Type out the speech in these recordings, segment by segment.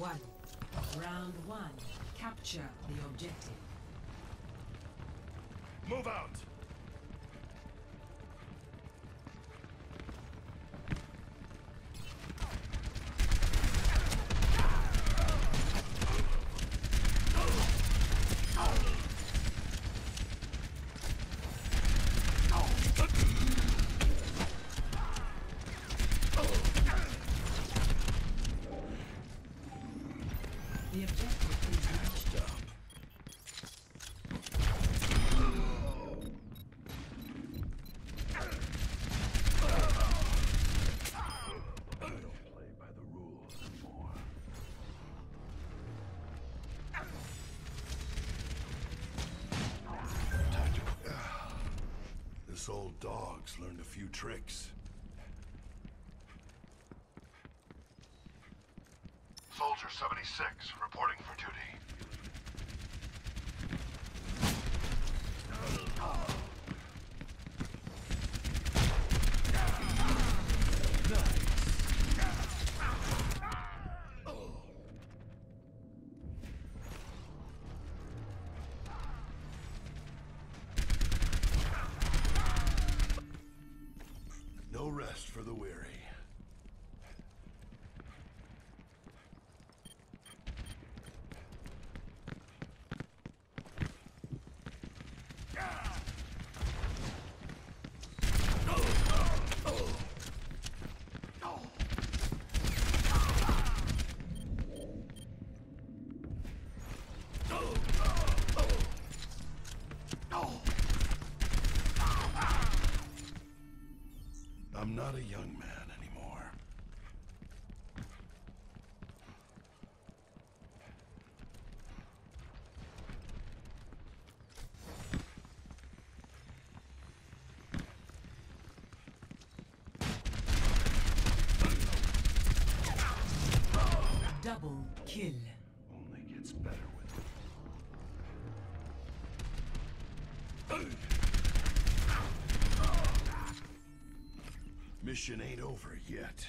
one. Round one. Capture the objective. Move out! Dog's learned a few tricks. Soldier 76, reporting for duty. No rest for the weary. I'm not a young man anymore. Double kill. Mission ain't over yet.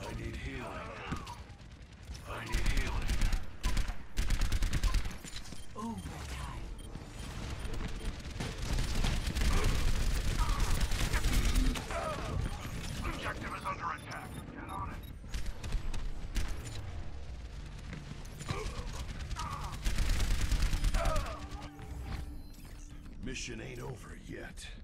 I need healing. I need healing. Overtime. Objective is under attack. Get on it. Mission ain't over yet.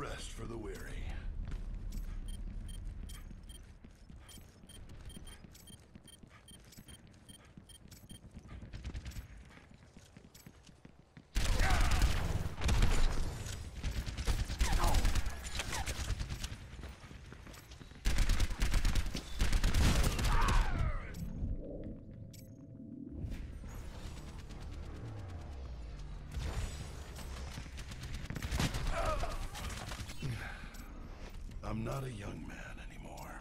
Rest for the weary. I'm not a young man anymore.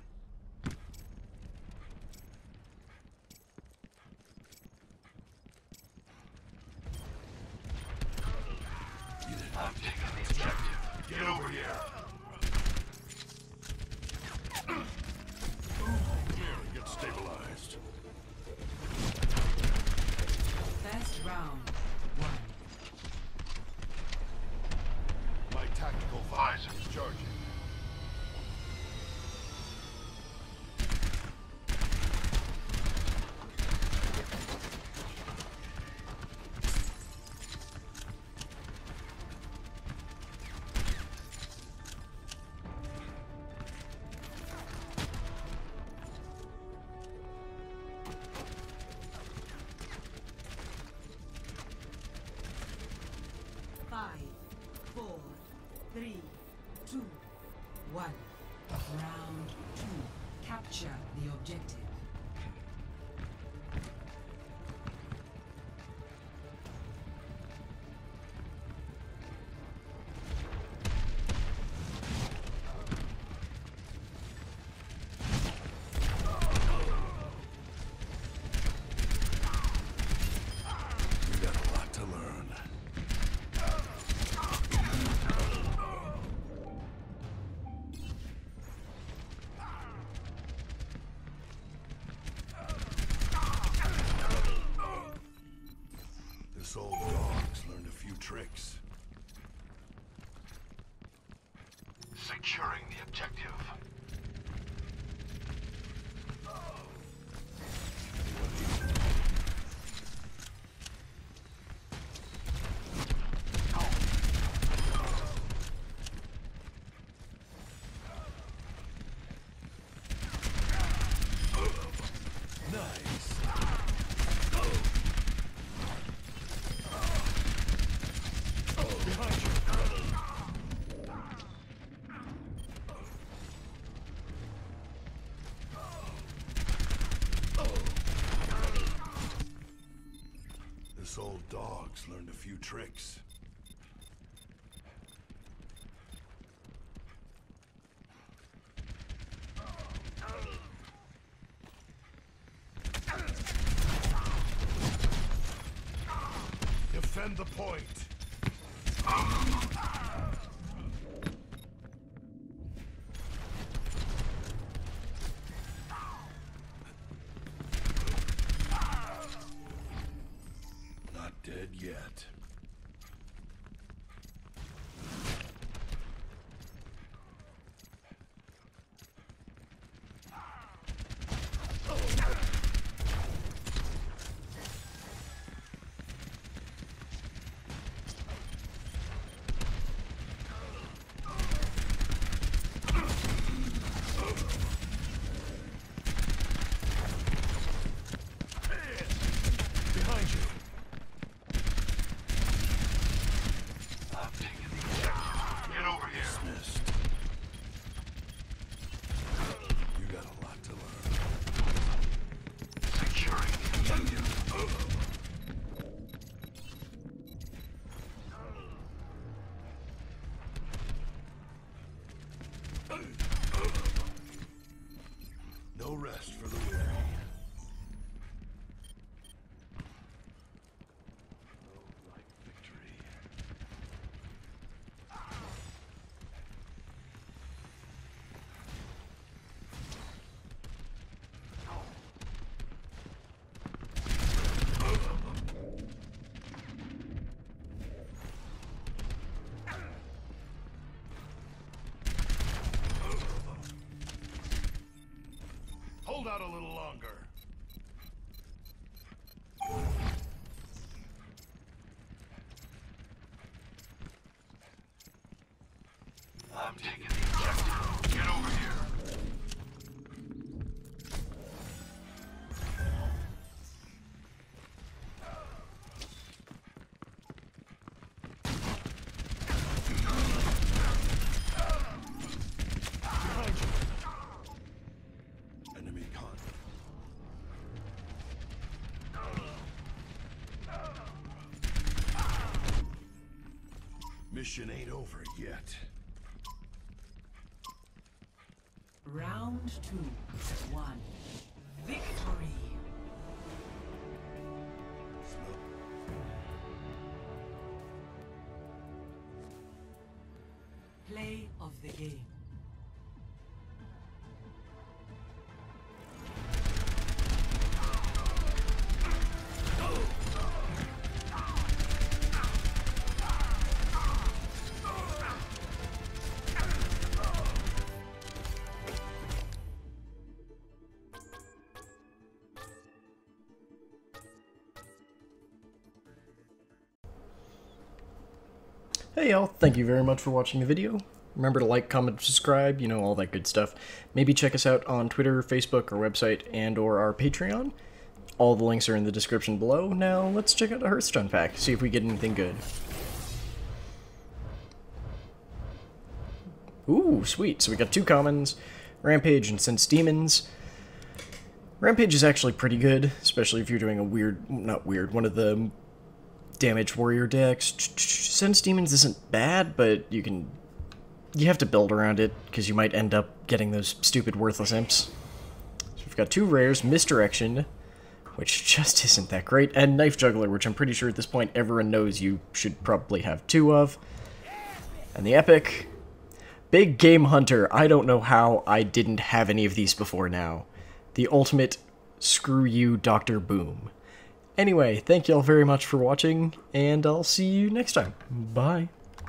I'm taking the objective. Get over here. Here, get stabilized. First round. Five, four, three, two, one. Round two. Capture the objective. This old dog's learned a few tricks. Securing the objective. This old dog's learned a few tricks. Defend the point. Not dead yet. Behind you. I'm taking the objective. Get over here. Missed. You got a lot to learn. Securing the objective. No rest for the weary. Oh, like victory. Hold out a little longer. I'm taking Mission ain't over yet. Round two. One. Victory. Hey y'all, thank you very much for watching the video. Remember to like, comment, subscribe, you know, all that good stuff. Maybe check us out on Twitter, Facebook, our website, and or our Patreon. All the links are in the description below. Now, let's check out the Hearthstone pack, see if we get anything good. Ooh, sweet. So we got two commons, Rampage and Sense Demons. Rampage is actually pretty good, especially if you're doing a weird, not weird, one of the damage warrior decks. Sense Demons isn't bad, but you can, you have to build around it, because you might end up getting those stupid worthless imps. So we've got two rares, Misdirection, which just isn't that great, and Knife Juggler, which I'm pretty sure at this point everyone knows you should probably have two of. And the Epic, Big Game Hunter. I don't know how I didn't have any of these before now. The ultimate screw you Dr. Boom. Anyway, thank y'all very much for watching, and I'll see you next time. Bye.